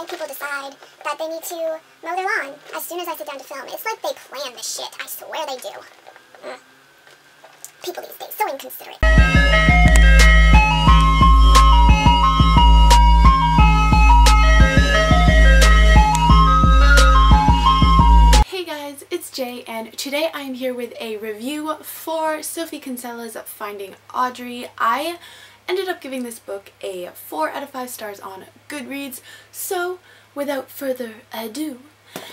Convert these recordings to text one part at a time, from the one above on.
why people decide that they need to mow their lawn as soon as I sit down to film. It's like they plan this shit. I swear they do. Mm. People these days, so inconsiderate. Hey guys, it's Jay and today I am here with a review for Sophie Kinsella's Finding Audrey. I ended up giving this book a 4 out of 5 stars on Goodreads, so without further ado,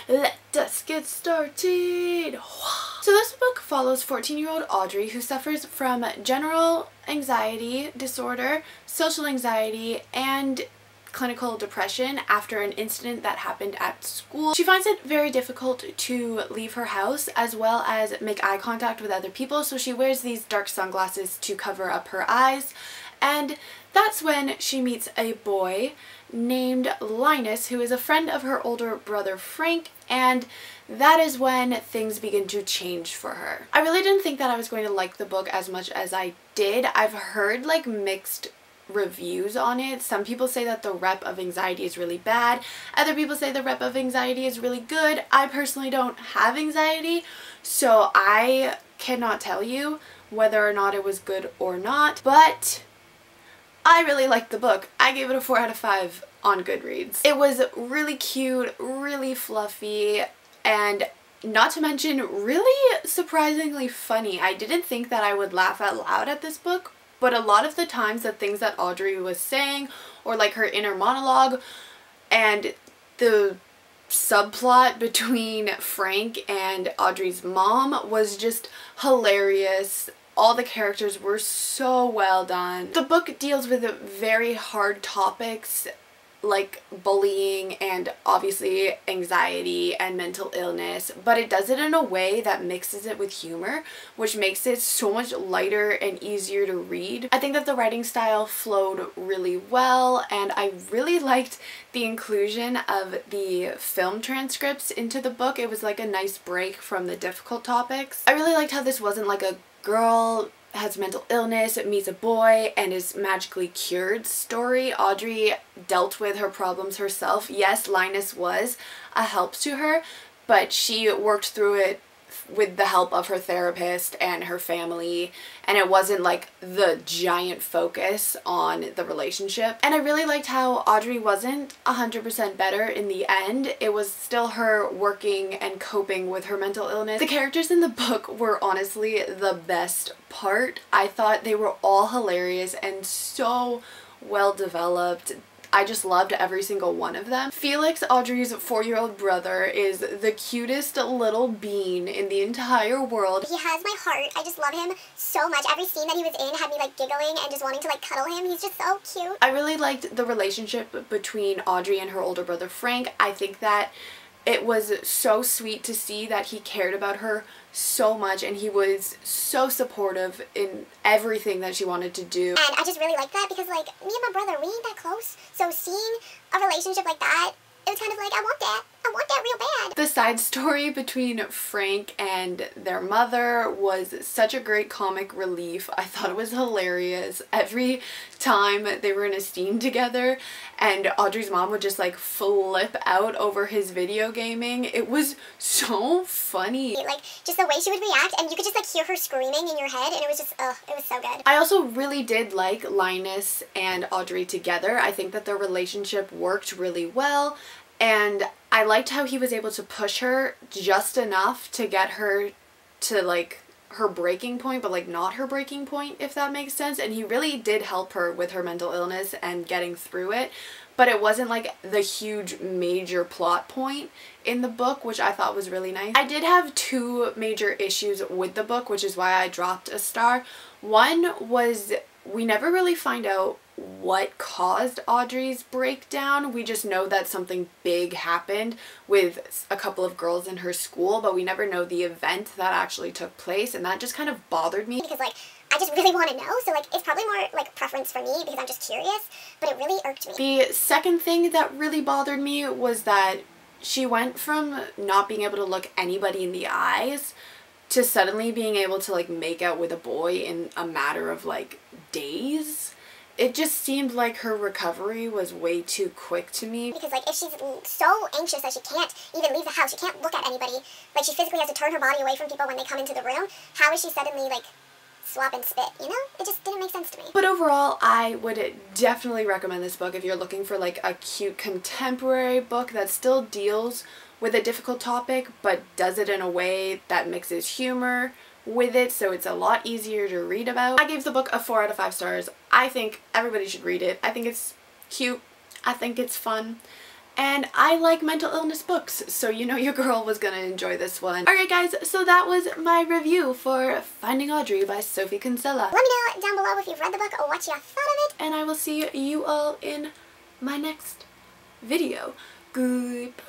let us get started! So this book follows 14-year-old Audrey who suffers from general anxiety disorder, social anxiety, and clinical depression after an incident that happened at school. She finds it very difficult to leave her house as well as make eye contact with other people so she wears these dark sunglasses to cover up her eyes and that's when she meets a boy named Linus who is a friend of her older brother Frank and that is when things begin to change for her. I really didn't think that I was going to like the book as much as I did. I've heard like mixed reviews on it. Some people say that the rep of anxiety is really bad. Other people say the rep of anxiety is really good. I personally don't have anxiety, so I cannot tell you whether or not it was good or not, but I really liked the book. I gave it a 4 out of 5 on Goodreads. It was really cute, really fluffy, and not to mention really surprisingly funny. I didn't think that I would laugh out loud at this book, but a lot of the times the things that Audrey was saying or like her inner monologue and the subplot between Frank and Audrey's mom was just hilarious all the characters were so well done. The book deals with very hard topics like bullying and obviously anxiety and mental illness but it does it in a way that mixes it with humor which makes it so much lighter and easier to read. I think that the writing style flowed really well and I really liked the inclusion of the film transcripts into the book. It was like a nice break from the difficult topics. I really liked how this wasn't like a girl has mental illness, meets a boy, and is magically cured story. Audrey dealt with her problems herself. Yes, Linus was a help to her, but she worked through it with the help of her therapist and her family and it wasn't like the giant focus on the relationship. And I really liked how Audrey wasn't 100% better in the end. It was still her working and coping with her mental illness. The characters in the book were honestly the best part. I thought they were all hilarious and so well developed I just loved every single one of them. Felix, Audrey's four-year-old brother, is the cutest little bean in the entire world. He has my heart. I just love him so much. Every scene that he was in had me like giggling and just wanting to like cuddle him. He's just so cute. I really liked the relationship between Audrey and her older brother Frank. I think that it was so sweet to see that he cared about her so much and he was so supportive in everything that she wanted to do. And I just really like that because like me and my brother, we ain't that close. So seeing a relationship like that it was kind of like, I want that. I want that real bad. The side story between Frank and their mother was such a great comic relief. I thought it was hilarious. Every time they were in a scene together and Audrey's mom would just like flip out over his video gaming. It was so funny. Like just the way she would react and you could just like hear her screaming in your head and it was just, ugh, it was so good. I also really did like Linus and Audrey together. I think that their relationship worked really well and I liked how he was able to push her just enough to get her to like her breaking point but like not her breaking point if that makes sense and he really did help her with her mental illness and getting through it but it wasn't like the huge major plot point in the book which I thought was really nice. I did have two major issues with the book which is why I dropped a star. One was we never really find out what caused Audrey's breakdown. We just know that something big happened with a couple of girls in her school, but we never know the event that actually took place, and that just kind of bothered me. Because, like, I just really want to know, so, like, it's probably more, like, preference for me because I'm just curious, but it really irked me. The second thing that really bothered me was that she went from not being able to look anybody in the eyes to suddenly being able to, like, make out with a boy in a matter of, like, days it just seemed like her recovery was way too quick to me. Because, like, if she's so anxious that she can't even leave the house, she can't look at anybody, like, she physically has to turn her body away from people when they come into the room, how is she suddenly, like, swap and spit, you know? It just didn't make sense to me. But overall, I would definitely recommend this book if you're looking for, like, a cute contemporary book that still deals with a difficult topic, but does it in a way that mixes humor, with it so it's a lot easier to read about. I gave the book a 4 out of 5 stars. I think everybody should read it. I think it's cute. I think it's fun. And I like mental illness books, so you know your girl was gonna enjoy this one. Alright guys, so that was my review for Finding Audrey by Sophie Kinsella. Let me know down below if you've read the book or what you thought of it. And I will see you all in my next video. Goodbye!